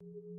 you